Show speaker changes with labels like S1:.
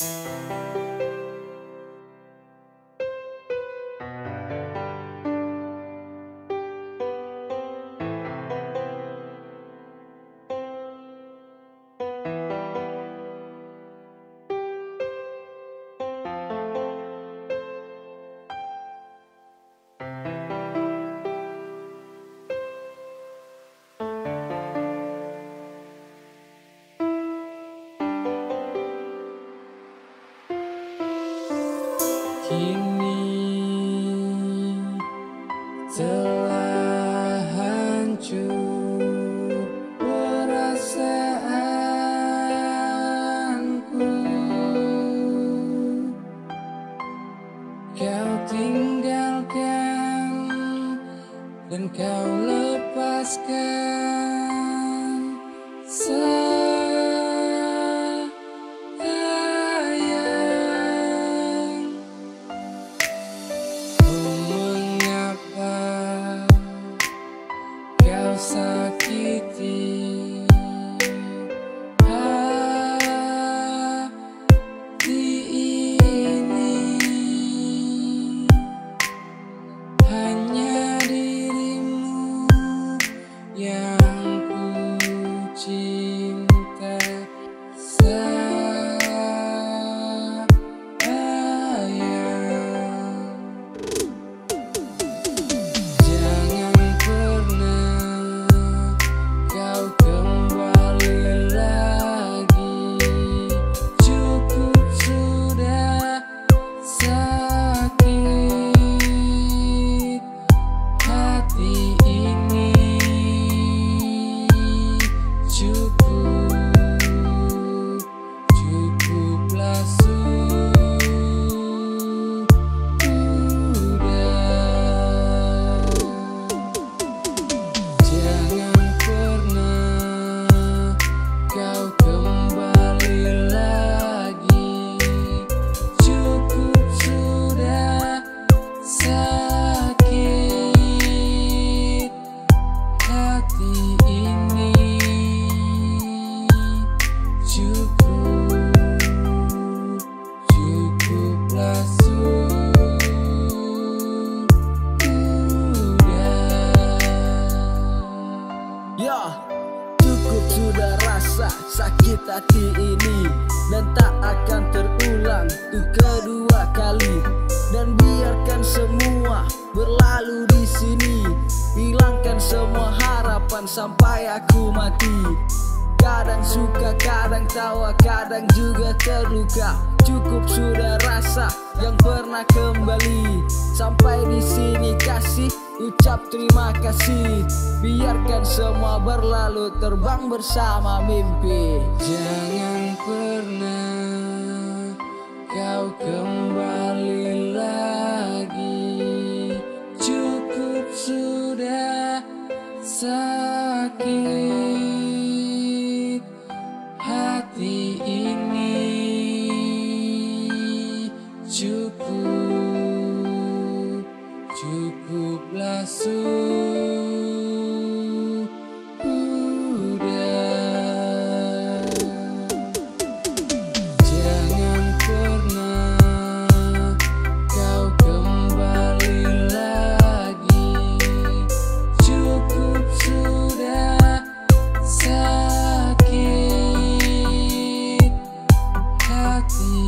S1: you Kini telah hancur perasaanku. Kau tinggalkan dan kau lepaskan kau hati ini
S2: Dan tak akan terulang tuh kedua kali. Dan biarkan semua berlalu di sini. Hilangkan semua harapan sampai aku mati. Kadang suka, kadang tawa, kadang juga terluka. Cukup sudah rasa yang pernah kembali. Sampai di sini kasih ucap terima kasih. Biarkan semua berlalu terbang bersama mimpi.
S1: Jangan pernah kau kembali cukuplah sudah. Jangan pernah kau kembali lagi. Cukup sudah sakit hati